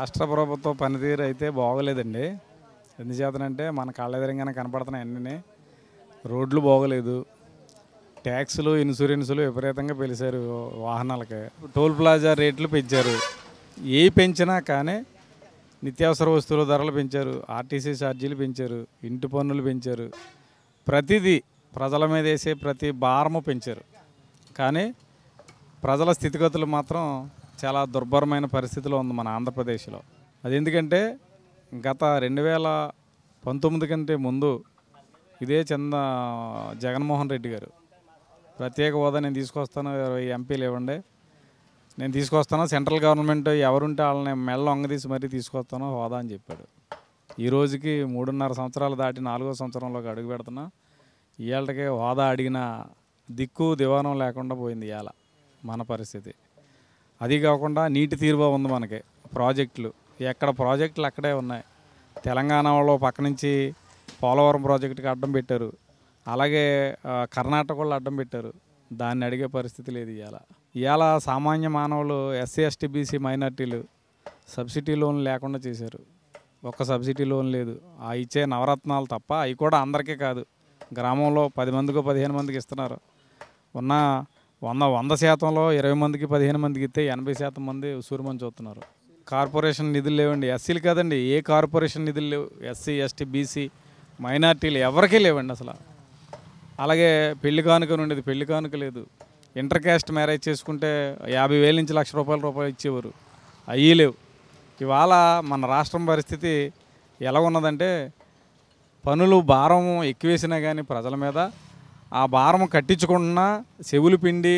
రాష్ట్ర ప్రభుత్వ పనితీరు అయితే బాగోలేదండి. ఎందుచేతనంటే మన కళ్ళెదిరంగానే కనపడుతున్నాయి అన్నీ రోడ్లు బాగోలేదు. ట్యాక్సులు ఇన్సూరెన్సులు విపరీతంగా పెలిచారు వాహనాలకి. టోల్ ప్లాజా రేట్లు పెంచారు. ఏ పెంచినా కానీ నిత్యావసర వస్తువుల ధరలు పెంచారు. ఆర్టీసీ ఛార్జీలు పెంచారు. ఇంటి పన్నులు పెంచారు. ప్రతిదీ ప్రజల మీద వేసే ప్రతి భారము పెంచారు. కానీ ప్రజల స్థితిగతులు మాత్రం చాలా దుర్భరమైన పరిస్థితిలో ఉంది మన ఆంధ్రప్రదేశ్లో. అది ఎందుకంటే గత రెండు వేల పంతొమ్మిది కంటే ముందు ఇదే చంద జగన్మోహన్ రెడ్డి గారు ప్రత్యేక హోదా నేను తీసుకొస్తాను ఇరవై ఎంపీలు ఇవ్వండి నేను తీసుకొస్తాను సెంట్రల్ గవర్నమెంట్ ఎవరుంటే వాళ్ళని మెల్ల ఒంగదీసి మరీ తీసుకొస్తాను హోదా అని చెప్పాడు. ఈ రోజుకి మూడున్నర సంవత్సరాలు దాటి నాలుగో సంవత్సరంలోకి అడుగు పెడుతున్నా ఇవాళకే హోదా అడిగిన దిక్కు దివానం లేకుండా పోయింది ఇవాళ మన పరిస్థితి. అది కాకుండా నీటి తీరుబా ఉంది మనకి. ప్రాజెక్టులు. ఎక్కడ ప్రాజెక్టులు అక్కడే ఉన్నాయి. తెలంగాణలో పక్క నుంచి పోలవరం ప్రాజెక్టుకి అడ్డం పెట్టారు. అలాగే కర్ణాటక వాళ్ళు అడ్డం పెట్టారు. దాన్ని అడిగే పరిస్థితి లేదు ఇవాళ ఇవాళ సామాన్య మానవులు ఎస్సీ ఎస్టీ బీసీ మైనార్టీలు సబ్సిడీ లోన్ లేకుండా చేశారు. ఒక్క సబ్సిడీ లోన్ లేదు. ఆ ఇచ్చే నవరత్నాలు తప్ప అవి కూడా అందరికీ కాదు. గ్రామంలో పది మందికో పదిహేను మందికి ఇస్తున్నారు. ఉన్న వంద వంద శాతంలో ఇరవై మందికి పదిహేను మందికి ఇస్తే ఎనభై శాతం మంది సూర్యమని చూస్తున్నారు. కార్పొరేషన్ నిధులు లేవండి. ఎస్సీలు కాదండి ఏ కార్పొరేషన్ నిధులు లేవు? ఎస్సీ ఎస్టీ బీసీ మైనార్టీలు ఎవరికీ లేవండి అసలు. అలాగే పెళ్ళి కానుక ఉండేది పెళ్ళి కానుక లేదు. ఇంటర్ క్యాస్ట్ మ్యారేజ్ చేసుకుంటే యాభై వేల నుంచి లక్ష రూపాయల రూపాయలు ఇచ్చేవారు. అయ్యి లేవు. ఇవాళ మన రాష్ట్రం పరిస్థితి ఎలా ఉన్నదంటే పనులు భారం ఎక్కువేసినా కానీ ప్రజల మీద ఆ భారం కట్టించుకుంటున్నా చెవులు పిండి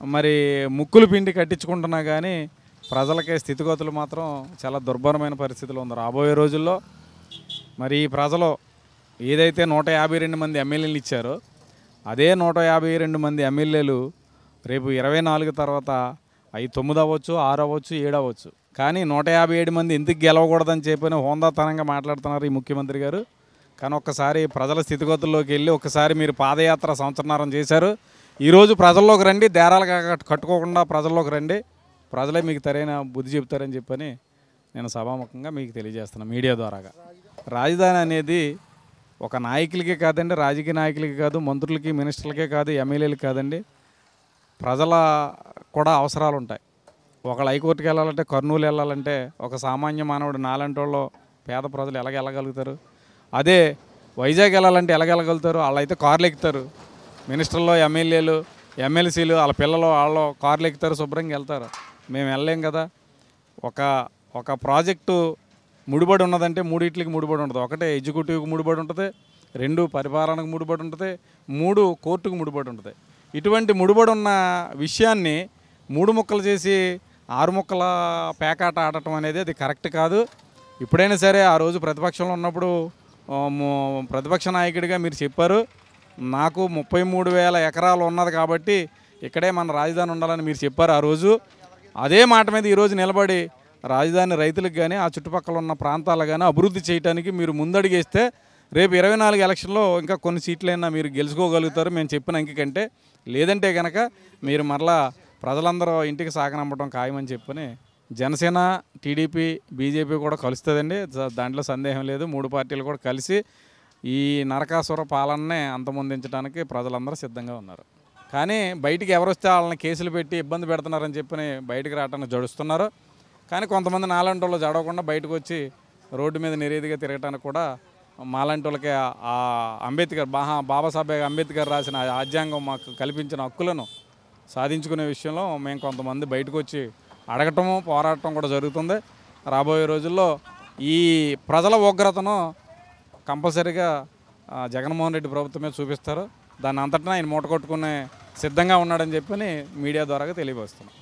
మరి ముక్కులు పిండి కట్టించుకుంటున్నా కానీ ప్రజలకే స్థితిగతులు మాత్రం చాలా దుర్భరమైన పరిస్థితిలో ఉంది రాబోయే రోజుల్లో మరి ఈ ప్రజలు ఏదైతే నూట యాభై రెండు మంది ఎమ్మెల్యేలు ఇచ్చారో అదే నూట యాభై రెండు మంది ఎమ్మెల్యేలు రేపు ఇరవై నాలుగు తర్వాత అవి తొమ్మిది అవ్వచ్చు ఆరు అవ్వచ్చు ఏడు అవ్వచ్చు. కానీ నూట యాభై ఏడు మంది ఎందుకు గెలవకూడదని చెప్పిన హోందాతనంగా మాట్లాడుతున్నారు ఈ ముఖ్యమంత్రి గారు. కానీ ఒక్కసారి ప్రజల స్థితిగతుల్లోకి వెళ్ళి ఒక్కసారి మీరు పాదయాత్ర సంవత్సరన్నరం చేశారు. ఈరోజు ప్రజల్లోకి రండి దేరాలు కట్టుకోకుండా ప్రజల్లోకి రండి. ప్రజలే మీకు సరైన బుద్ధి చెప్తారని చెప్పని నేను సభాముఖంగా మీకు తెలియజేస్తున్నాను మీడియా ద్వారాగా. రాజధాని అనేది ఒక నాయకులకే కాదండి రాజకీయ నాయకులకి కాదు మంత్రులకి మినిస్టర్లకే కాదు ఎమ్మెల్యేలకి కాదండి. ప్రజల కూడా అవసరాలు ఉంటాయి ఒకళ్ళు హైకోర్టుకి వెళ్ళాలంటే కర్నూలు వెళ్ళాలంటే ఒక సామాన్య మానవుడు నాలంటోళ్ళు పేద ప్రజలు ఎలాగ వెళ్ళగలుగుతారు? అదే వైజాగ్ వెళ్ళాలంటే ఎలాగెళ్ళగలుగుతారు? వాళ్ళు అయితే కార్లు ఎక్కుతారు మినిస్టర్లు ఎమ్మెల్యేలు ఎమ్మెల్సీలు వాళ్ళ పిల్లలు వాళ్ళు కార్లు ఎక్కుతారు శుభ్రంగా వెళ్తారు. మేము వెళ్ళలేం కదా. ఒక ఒక ప్రాజెక్టు ముడిపడి ఉన్నదంటే మూడిట్లకి ముడిపడి ఉంటుంది ఒకటే ఎగ్జిక్యూటివ్కి ముడిపడి ఉంటుంది రెండు పరిపాలనకు ముడిపడి ఉంటుంది మూడు కోర్టుకు ముడిపడి ఉంటుంది. ఇటువంటి ముడిపడి ఉన్న విషయాన్ని మూడు ముక్కలు చేసి ఆరు ముక్కల పేకాట ఆడటం అనేది అది కరెక్ట్ కాదు. ఇప్పుడైనా సరే ఆ రోజు ప్రతిపక్షంలో ఉన్నప్పుడు ప్రతిపక్ష నాయకుడిగా మీరు చెప్పారు. నాకు ముప్పై మూడు వేల ఎకరాలు ఉన్నది కాబట్టి ఇక్కడే మన రాజధాని ఉండాలని మీరు చెప్పారు ఆ రోజు. అదే మాట మీద ఈరోజు నిలబడి రాజధాని రైతులకు కానీ ఆ చుట్టుపక్కల ఉన్న ప్రాంతాలు కానీ అభివృద్ధి చేయడానికి మీరు ముందడిగేస్తే రేపు ఇరవై నాలుగు ఎలక్షన్లో ఇంకా కొన్ని సీట్లైనా మీరు గెలుచుకోగలుగుతారు మేము చెప్పిన ఇంకంటే లేదంటే కనుక మీరు మరలా ప్రజలందరూ ఇంటికి సాగనంపడం ఖాయమని చెప్పని జనసేన టీడీపీ బీజేపీ కూడా కలుస్తుందండి. దాంట్లో సందేహం లేదు. మూడు పార్టీలు కూడా కలిసి ఈ నరకాసుర పాలననే అంతమొందించడానికి ప్రజలందరూ సిద్ధంగా ఉన్నారు. కానీ బయటికి ఎవరు వస్తే వాళ్ళని కేసులు పెట్టి ఇబ్బంది పెడుతున్నారని చెప్పి బయటికి రావడానికి జడుస్తున్నారు. కానీ కొంతమంది నాలాంటి వాళ్ళు జడవకుండా బయటకు వచ్చి రోడ్డు మీద నిరేదిగా తిరగటానికి కూడా మాలాంటి వాళ్ళకి ఆ- అంబేద్కర్ బాహా బాబాసాహెబ్ అంబేద్కర్ రాసిన ఆ రాజ్యాంగం మాకు కల్పించిన హక్కులను సాధించుకునే విషయంలో మేము కొంతమంది బయటకు వచ్చి అడగటము పోరాటం కూడా జరుగుతుంది. రాబోయే రోజుల్లో ఈ ప్రజల ఉగ్రతను కంపల్సరీగా జగన్మోహన్ రెడ్డి ప్రభుత్వమే చూపిస్తారు. దాన్ని అంతటా ఆయన మూట కొట్టుకునే సిద్ధంగా ఉన్నాడని చెప్పని మీడియా ద్వారా తెలియపరుస్తున్నాం.